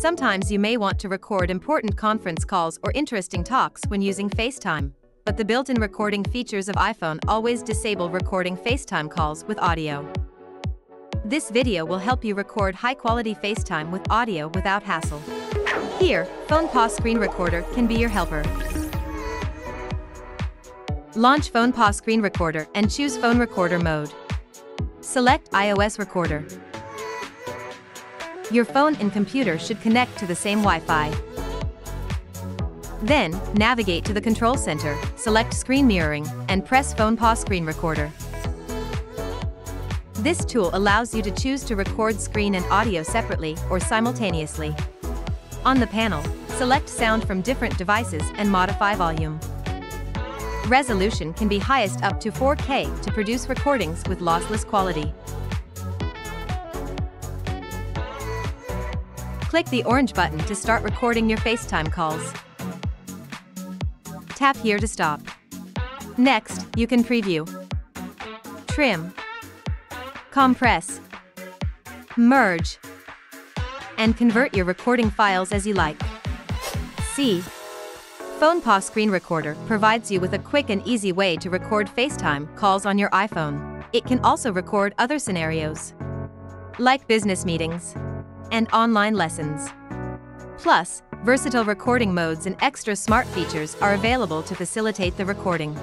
Sometimes you may want to record important conference calls or interesting talks when using FaceTime. But the built-in recording features of iPhone always disable recording FaceTime calls with audio. This video will help you record high-quality FaceTime with audio without hassle. Here, FonePaw Screen Recorder can be your helper. Launch FonePaw Screen Recorder and choose Phone Recorder mode. Select iOS Recorder. Your phone and computer should connect to the same Wi-Fi. Then, navigate to the control center, select Screen Mirroring, and press FonePaw Screen Recorder. This tool allows you to choose to record screen and audio separately or simultaneously. On the panel, select sound from different devices and modify volume. Resolution can be highest up to 4K to produce recordings with lossless quality. Click the orange button to start recording your FaceTime calls. Tap here to stop. Next, you can preview, trim, compress, merge, and convert your recording files as you like. C. Phone Screen Recorder provides you with a quick and easy way to record FaceTime calls on your iPhone. It can also record other scenarios, like business meetings and online lessons. Plus, versatile recording modes and extra smart features are available to facilitate the recording.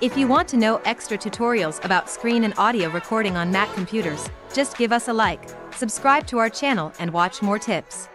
If you want to know extra tutorials about screen and audio recording on Mac computers, just give us a like, subscribe to our channel and watch more tips.